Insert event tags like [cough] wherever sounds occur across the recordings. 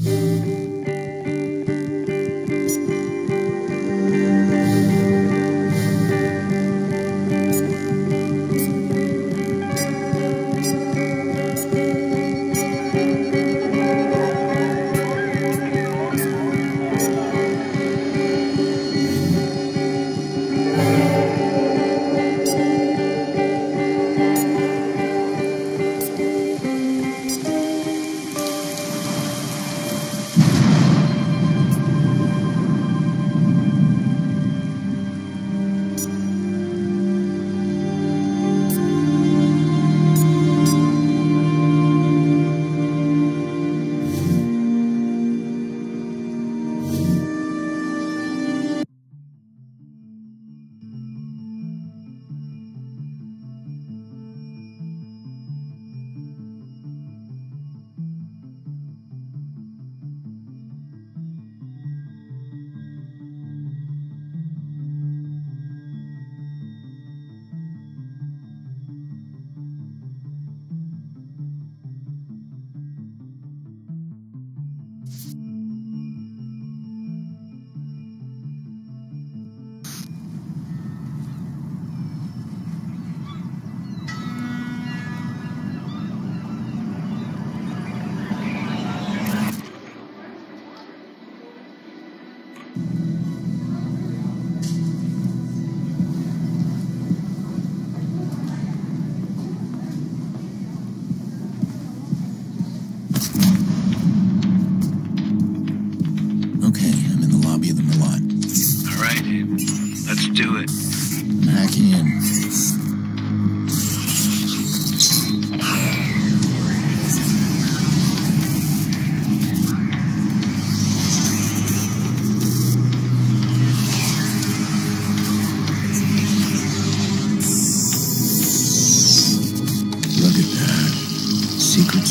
Okay,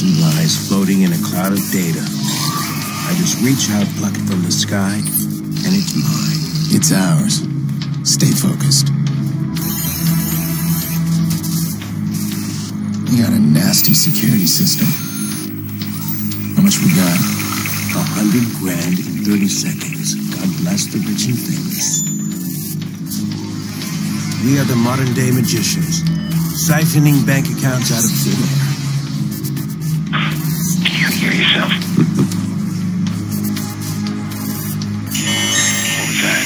and lies floating in a cloud of data. I just reach out, pluck it from the sky, and it's mine. It's ours. Stay focused. We got a nasty security system. How much we got? A hundred grand in 30 seconds. God bless the rich and famous. We are the modern day magicians, siphoning bank accounts out of thin air. Hear yourself? What was that?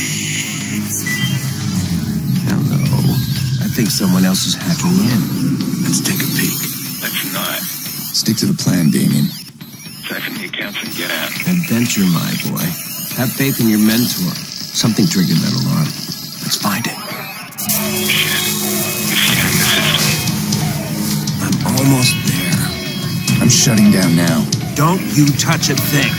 Hello. I think someone else is hacking in. Let's take a peek. Let's not. Stick to the plan, Damien. Siphon the accounts and get out. Adventure, my boy. Have faith in your mentor. Something triggered that alarm. Let's find it. Shit. It's scanning the system. I'm almost there. I'm shutting down now. Don't you touch a thing.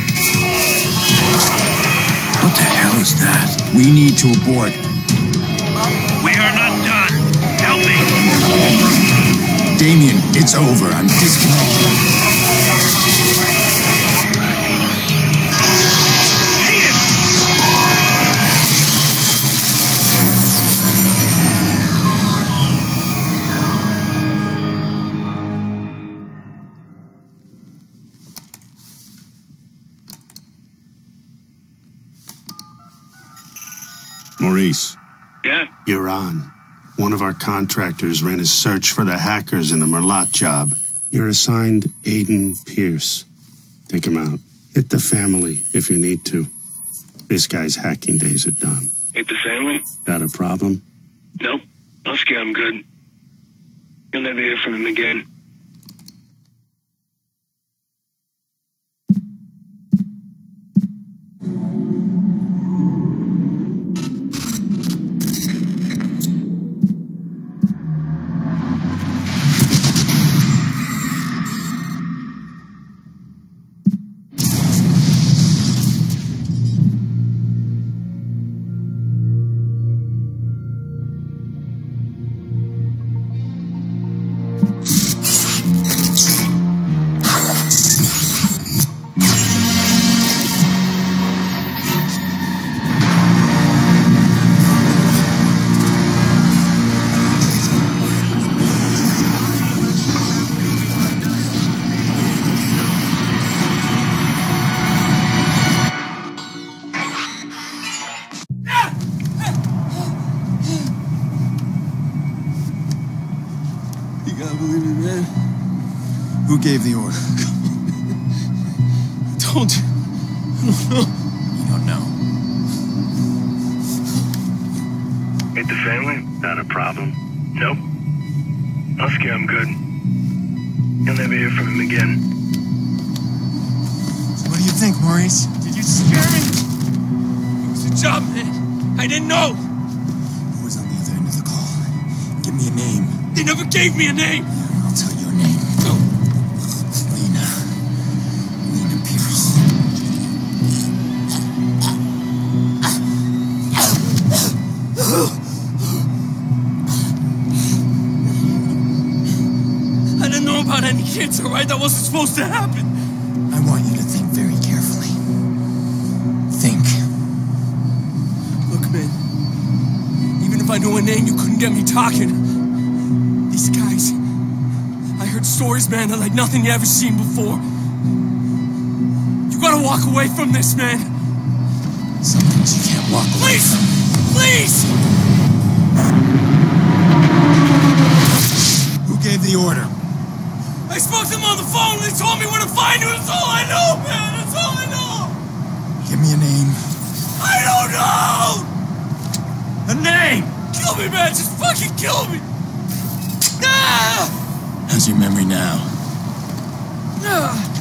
What the hell is that? We need to abort. We are not done. Help me. Damien, it's over. I'm disconnected. Maurice, Yeah? you're on. One of our contractors ran a search for the hackers in the Merlaut job. You're assigned Aiden Pearce. Take him out. Hit the family if you need to. This guy's hacking days are done. Hit the family? Got a problem? Nope. I'll scare him good. You'll never hear from him again. Gave the order? Don't. You don't know. Hate the family? Not a problem. Nope. Husky, I'm good. You'll never hear from him again. So what do you think, Maurice? Did you scare me? It was a job, man. I didn't know. Who was on the other end of the call? Give me a name. They never gave me a name. Didn't know about any kids, right? That wasn't supposed to happen. I want you to think very carefully. Think. Look, man. Even if I knew a name, you couldn't get me talking. These guys. I heard stories, man, that like nothing you ever seen before. You gotta walk away from this, man. Some things you can't walk away Please! from. Please! Who gave the order? I spoke to them on the phone and they told me where to find you. That's all I know, man. That's all I know. Give me a name. I don't know! A name! Kill me, man! Just fucking kill me! Ah! How's your memory now? Ah!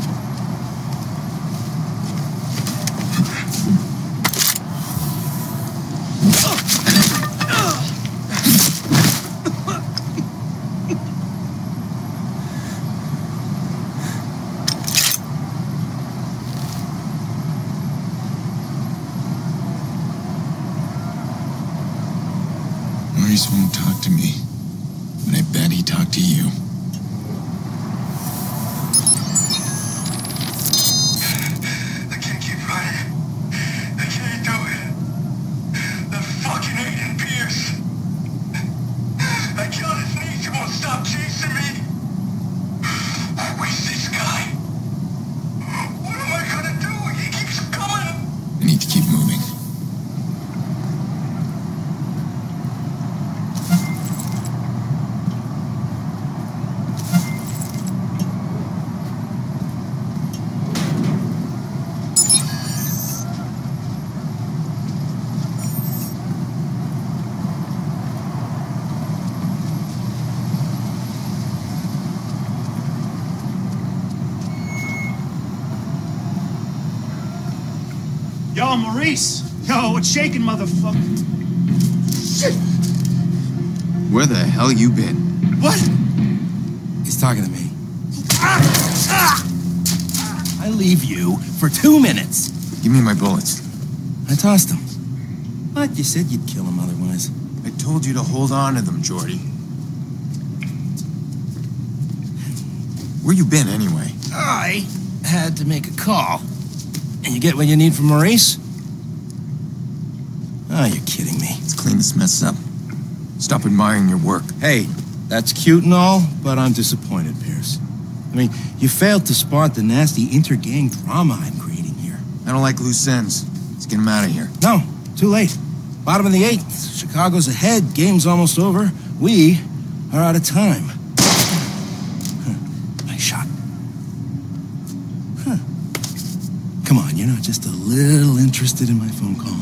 Maurice won't talk to me. But I bet he talked to you. I can't keep running. I can't do it. The fucking Aiden Pearce. I killed his niece. He won't stop chasing me. Where's this guy? What am I gonna do? He keeps coming. I need to keep moving. Maurice! Yo, what's shaking, motherfucker? Where the hell you been? What? He's talking to me. Ah! Ah! I leave you for two minutes. Give me my bullets. I tossed them. But You said you'd kill him otherwise. I told you to hold on to them, Jordi. Where you been anyway? I had to make a call. And you get what you need from Maurice? Oh, you're kidding me. Let's clean this mess up. Stop admiring your work. Hey, that's cute and all, but I'm disappointed, Pearce. I mean, you failed to spot the nasty inter-gang drama I'm creating here. I don't like loose ends. Let's get him out of here. No, too late. Bottom of the eighth. Chicago's ahead. Game's almost over. We are out of time. Huh. Nice shot. Huh. Come on, you're not just a little interested in my phone call.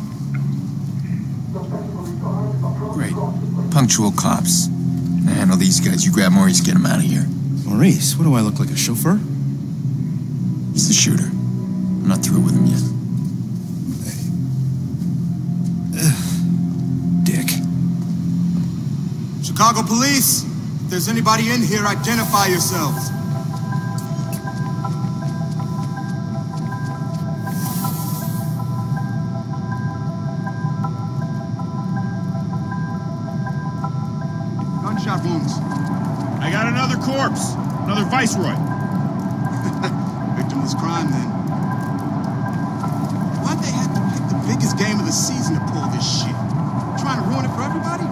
Punctual cops. Now handle these guys. You grab Maurice, get him out of here. Maurice, what do I look like, a chauffeur? He's the shooter. I'm not through with him yet. Hey. [sighs] Dick. Chicago Police, if there's anybody in here, identify yourselves. Viceroy. [laughs] Victimless crime, then. Why'd they have to pick the biggest game of the season to pull this shit? Trying to ruin it for everybody?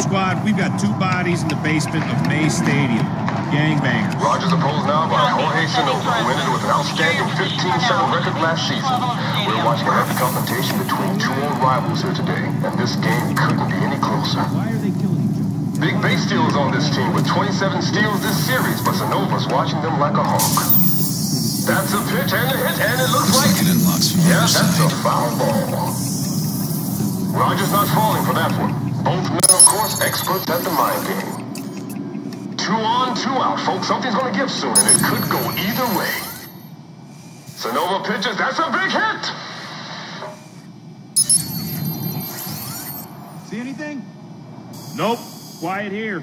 Squad, we've got two bodies in the basement of May Stadium. Gangbangers. Rogers opposed now by Jorge Sinosa, who ended with an outstanding 15-7 record last season. We're watching a heavy confrontation between two old rivals here today, and this game couldn't be any closer. Why are they killing Big base steals on this team with 27 steals this series, but Sanova's watching them like a hawk. That's a pitch and a hit, and it looks Looks like... like it unlocks from the Yeah, other that's a side. foul ball. Rogers not falling for that one. Both men, of course, experts at the mind game. Two on, two out, folks. Something's gonna give soon, and it could go either way. Sonova pitches. That's a big hit. See anything? Nope. Quiet here.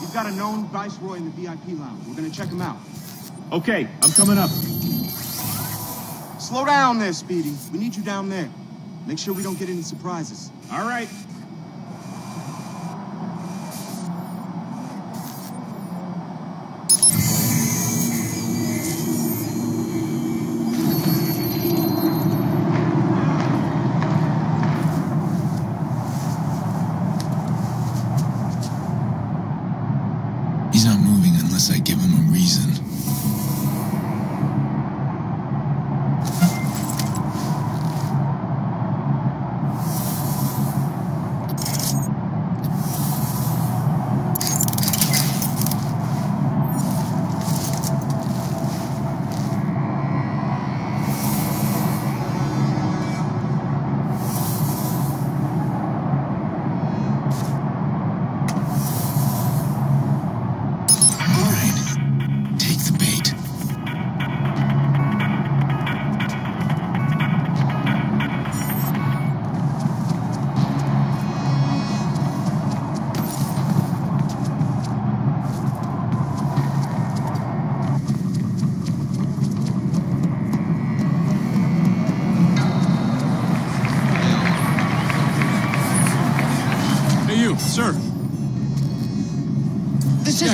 You've got a known viceroy in the VIP lounge. We're gonna check him out. Okay, I'm coming up. Slow down there, Speedy. We need you down there. Make sure we don't get any surprises. All right.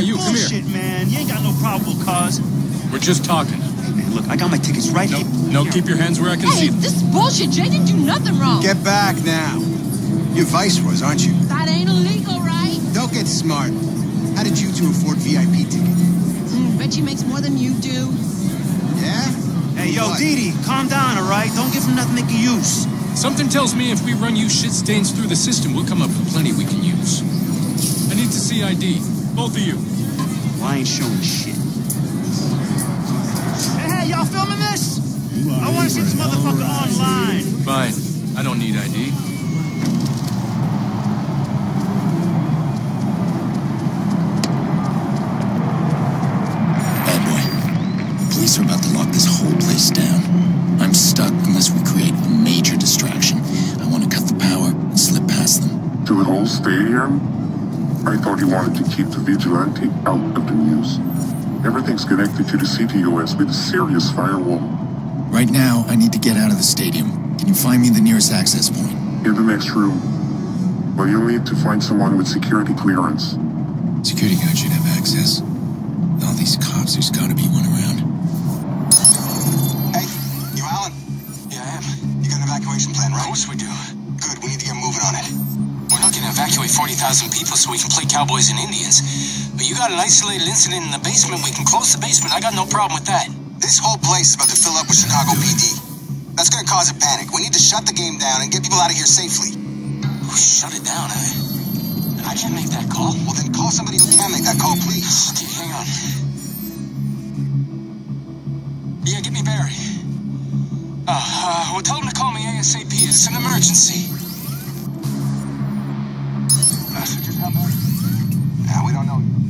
Yeah, is you, come here. man. You ain't got no probable cause. We're just talking. Hey, man, look, I got my tickets right No, here. no, keep your hands where I can Hey, see them. this is bullshit. Jay didn't do nothing wrong. Get back now. You're viceroys, aren't you? That ain't illegal, right? Don't get smart. How did you two afford VIP ticket? Mm, bet you makes more than you do. Yeah? Hey, yo, What? Dee Dee, calm down, all right? Don't give him nothing to make use. Something tells me if we run you shit stains through the system, we'll come up with plenty we can use. I need to see ID. Both of you. Well, I ain't showing shit. Hey, hey, y'all filming this? I want to see this motherfucker online. Fine. I don't need ID. Bad oh, boy. The police are about to lock this whole place down. I'm stuck unless we create a major distraction. I want to cut the power and slip past them. To the whole stadium? I thought you wanted to keep the vigilante out of the news. Everything's connected to the CTOS with a serious firewall. Right now, I need to get out of the stadium. Can you find me the nearest access point? In the next room. But you'll need to find someone with security clearance. Security guard should have access. With all these cops, there's gotta be one around. Hey, you Alan? Yeah, I am. You got an evacuation plan, right? Of right? course we do. Good, we need to get moving on it. Gonna evacuate 40,000 people so we can play cowboys and Indians. But you got an isolated incident in the basement, we can close the basement. I got no problem with that. This whole place is about to fill up with Chicago PD. That's gonna cause a panic. We need to shut the game down and get people out of here safely. Oh, shut it down, huh? I can't make that call. Well, then call somebody who can make that call, please. Okay, hang on. Yeah, get me Barry. Uh, uh, well, tell him to call me ASAP. It's an emergency. Uh, just how Yeah, we don't know. you,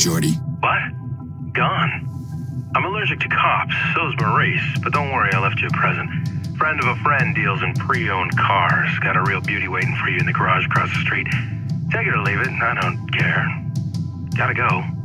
Jordi? What? Gone. I'm allergic to cops, so's Maurice, but don't worry, I left you a present. Friend of a friend deals in pre-owned cars. Got a real beauty waiting for you in the garage across the street. Take it or leave it, I don't care. Gotta go.